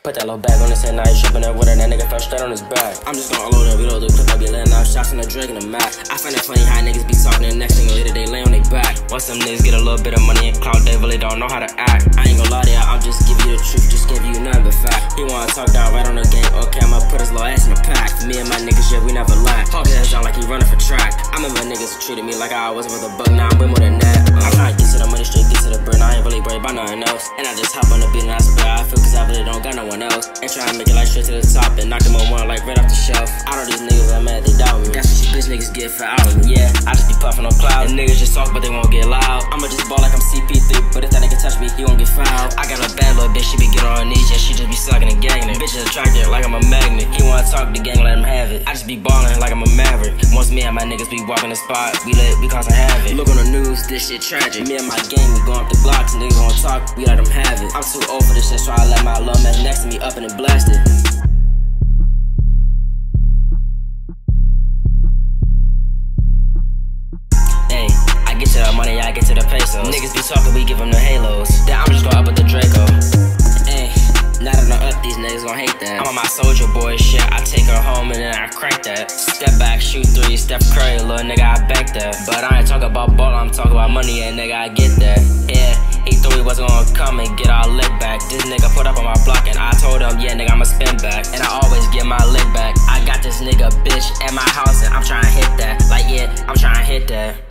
Put that little bag on his head, now he tripping that water, that nigga fell straight on his back. I'm just gonna load up, reload the clip, I be letting off shots in the drag in the map. I find it funny how niggas be talking, the next thing later they lay on their back. Once some niggas get a little bit of money and clout, they really don't know how to act. I ain't gonna lie to you, I'll just give you the truth, just give you nothing but fact. He wanna talk down right on the game, okay, I'ma put his little ass in the pack. Me and my niggas, yeah, we never lie. Hawk his ass down like he running for track. I remember niggas treated me like I was with a buck, now I'm way more than that. Ain't about nothing else. And I just hop on the beat and I spit I feel cause I really don't got no one else. And try to make it like straight to the top and knock them on one like right off the shelf. I know these niggas are mad, they doubt me. That's what you bitch niggas get for out. Yeah, I just be puffing on clouds. And niggas just talk, but they won't get loud. I'ma just ball like I'm CP3, but if that nigga touch me, he won't get fouled. I got a bad little bitch, she be getting on her knees, yeah, she just be sucking and gagging it. Bitches attracted like I'm a magnet. He wanna talk, the gang I just be balling like I'm a maverick. Once me and my niggas be walking the spot, we let we causing havoc. Look on the news, this shit tragic. Me and my gang, we going up the blocks, niggas gon' talk, we let them have it. I'm too old for this shit, so I let my little man next to me up and it blasted. Hey, I get to the money, I get to the pesos. Niggas be talking, we give them the halos. Then I'm just going up with the Draco. These niggas gon' hate that. I'm on my Soulja Boy shit. I take her home and then I crank that. Step back, shoot three, Steph Curry, little nigga, I bank that. But I ain't talking about ball, I'm talking about money, and nigga, I get that. Yeah, he thought he wasn't gonna come and get our leg back. This nigga put up on my block, and I told him, yeah, nigga, I'ma spin back. And I always get my leg back. I got this nigga bitch at my house, and I'm trying to hit that. Like, yeah, I'm trying to hit that.